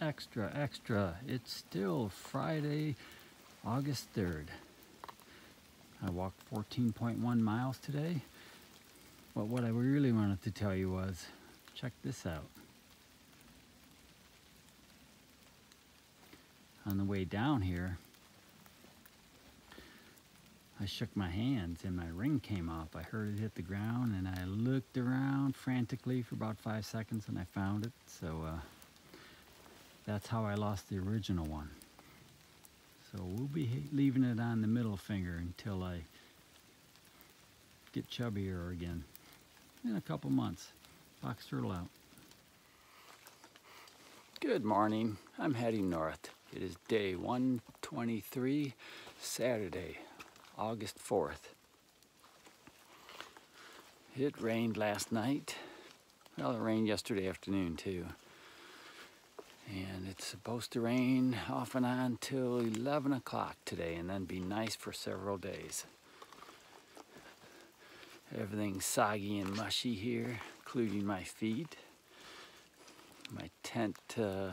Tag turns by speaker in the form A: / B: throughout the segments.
A: extra, extra. It's still Friday, August 3rd. I walked 14.1 miles today. But what I really wanted to tell you was, check this out. On the way down here, I shook my hands and my ring came off. I heard it hit the ground and I looked around frantically for about five seconds and I found it. So uh, that's how I lost the original one. So we'll be leaving it on the middle finger until I get chubbier again in a couple months. Box turtle out. Good morning. I'm heading north. It is day 123, Saturday, August 4th. It rained last night. Well, it rained yesterday afternoon too. And it's supposed to rain off and on till 11 o'clock today and then be nice for several days. Everything's soggy and mushy here, including my feet. My tent uh,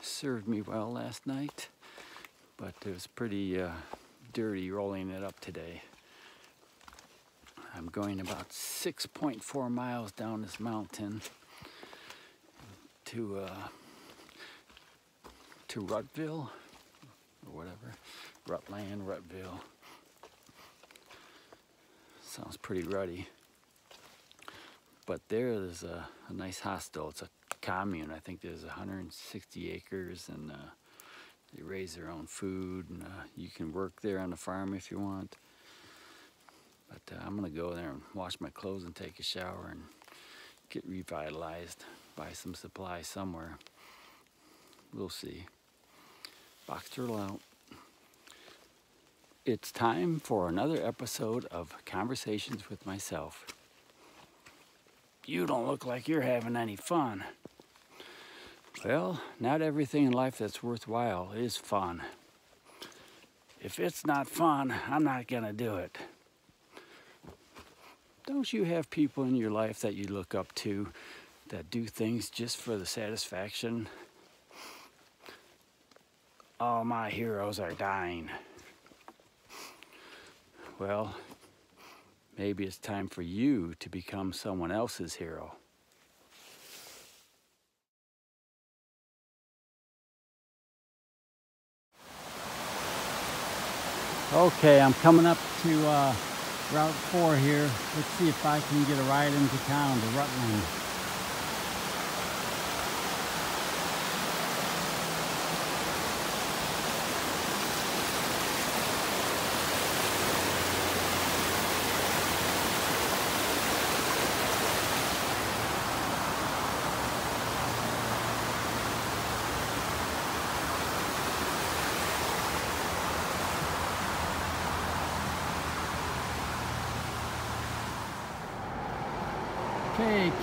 A: served me well last night, but it was pretty uh, dirty rolling it up today. I'm going about 6.4 miles down this mountain to uh, to Ruttville or whatever, Rutland, Rutville. Sounds pretty ruddy. But there is a, a nice hostel. It's a commune. I think there's 160 acres and uh, they raise their own food and uh, you can work there on the farm if you want. But uh, I'm gonna go there and wash my clothes and take a shower and get revitalized, buy some supplies somewhere. We'll see. Box turtle out. It's time for another episode of Conversations with Myself. You don't look like you're having any fun. Well, not everything in life that's worthwhile is fun. If it's not fun, I'm not gonna do it. Don't you have people in your life that you look up to that do things just for the satisfaction? All my heroes are dying. Well, maybe it's time for you to become someone else's hero. Okay, I'm coming up to uh, Route 4 here. Let's see if I can get a ride into town to Rutland.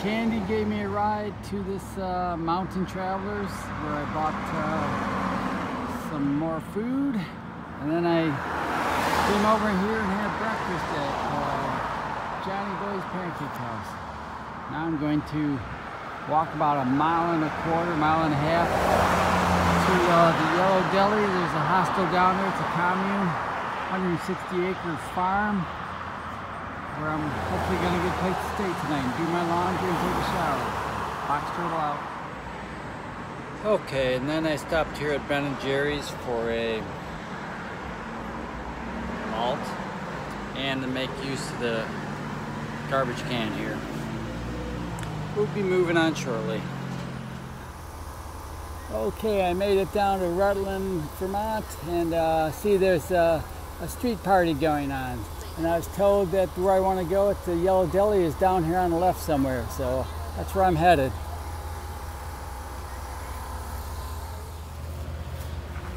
A: Candy gave me a ride to this uh, Mountain Travelers where I bought uh, some more food and then I came over here and had breakfast at uh, Johnny Boy's Pancake House. Now I'm going to walk about a mile and a quarter, mile and a half to uh, the Yellow Deli. There's a hostel down there, it's a commune, 160 acre farm where I'm hopefully going to get a place to stay tonight and do my laundry and take a shower. Box turtle out. Okay, and then I stopped here at Ben & Jerry's for a malt and to make use of the garbage can here. We'll be moving on shortly. Okay, I made it down to Rutland, Vermont, and uh, see there's a, a street party going on and I was told that where I want to go at the Yellow Deli is down here on the left somewhere, so that's where I'm headed.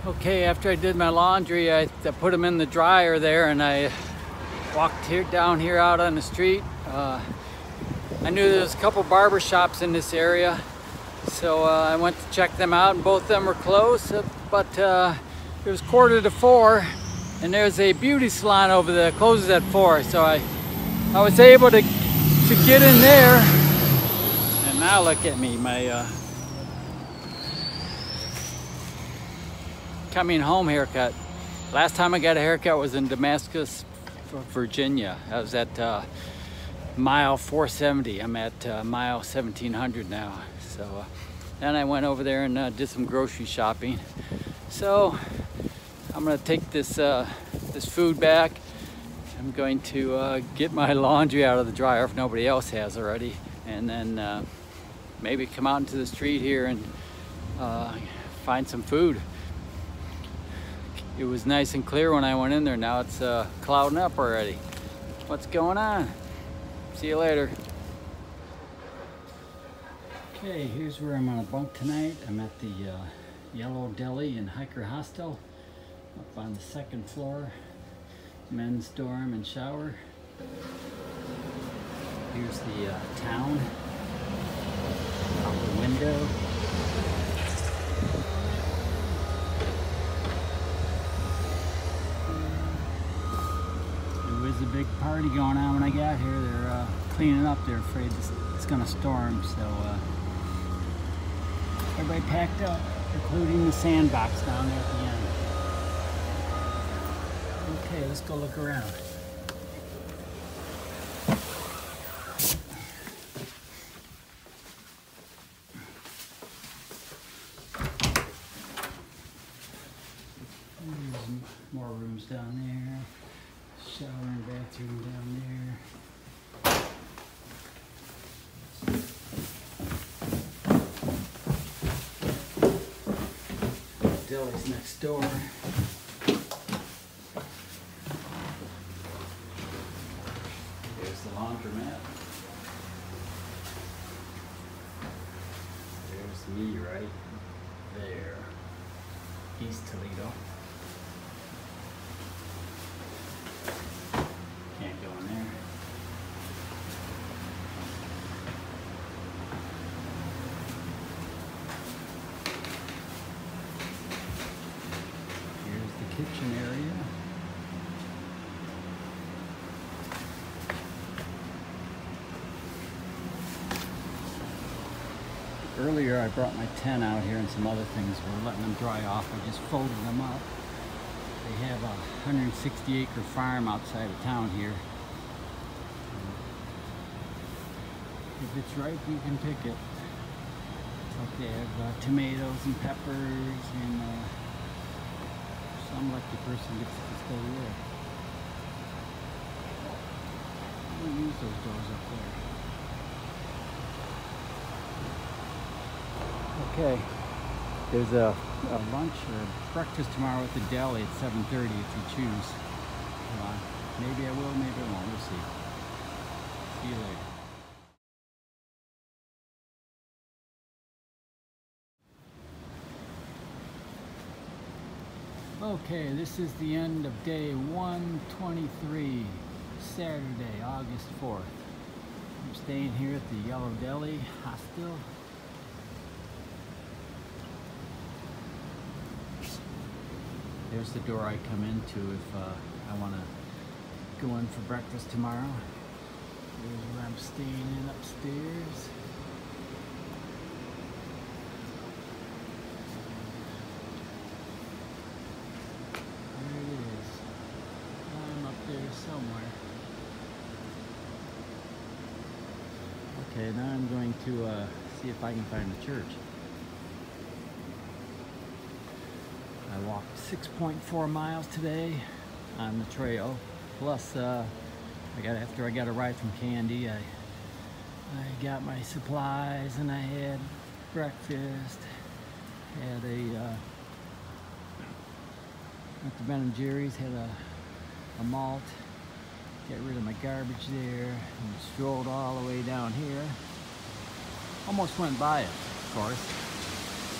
A: Okay, after I did my laundry, I, put them in the dryer there and I walked here down here out on the street. Uh, I knew there was a couple barber shops in this area, so uh, I went to check them out and both of them were closed, but uh, it was quarter to four and there's a beauty salon over there closes at four so I I was able to to get in there and now look at me my uh, coming home haircut. Last time I got a haircut was in Damascus, Virginia. I was at uh, mile 470. I'm at uh, mile 1700 now. So uh, then I went over there and uh, did some grocery shopping. So I'm gonna take this uh, this food back. I'm going to uh, get my laundry out of the dryer if nobody else has already, and then maybe come out into the street here and find some food. It was nice and clear when I went in there. Now it's uh, clouding up already. What's going on? See you later. Okay, here's where I'm gonna bunk tonight. I'm at the uh, Yellow Deli and Hiker Hostel, up on the second floor, men's dorm and shower. Here's the uh, town out the window. There was a big party going on when I got here. They're uh, cleaning up. They're afraid it's going to storm. So uh, everybody packed up, including the sandbox down there at the end. Okay, let's go look around. Hmm, more rooms down there shower and bathroom down there. Deli's next door. There's the laundromat. There's me right there. East Toledo. kitchen area. Earlier I brought my tent out here and some other things. We're letting them dry off. I just folded them up. They have a 160 acre farm outside of town here. If it's ripe, you can pick it. Like they have uh, tomatoes and peppers and uh, some lucky person gets to stay here. We'll use those doors up there. Okay. There's a, a lunch or breakfast tomorrow at the deli at 7.30 if you choose. Maybe I will, maybe I won't. We'll see. See you later. Okay, this is the end of day 123, Saturday, August 4th. I'm staying here at the Yellow Deli Hostel. There's the door I come into if uh, I want to go in for breakfast tomorrow. There's where I'm staying in upstairs. somewhere. Okay, now I'm going to uh, see if I can find the church. I walked 6.4 miles today on the trail. Plus, uh, I got after I got a ride from Candy, I I got my supplies and I had breakfast. Had a uh, at the Ben and Jerry's had a a malt get rid of my garbage there and strolled all the way down here. Almost went by it, of course.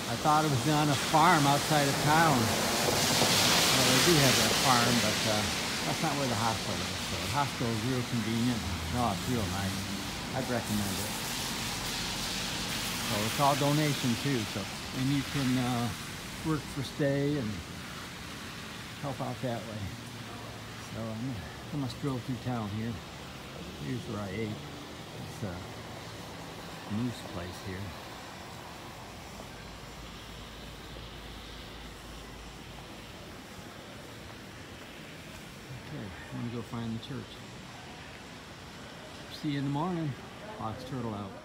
A: I thought it was on a farm outside of town. Well, they do have that farm, but uh, that's not where the hospital is. So the hospital is real convenient. Oh, it's real nice. I'd recommend it. So it's all donation too, so and you can uh, work for stay and help out that way. So I'm I must stroll through town here. Here's where I ate. It's a moose place here.
B: I'm gonna go find the church. See you in the morning. Box Turtle out.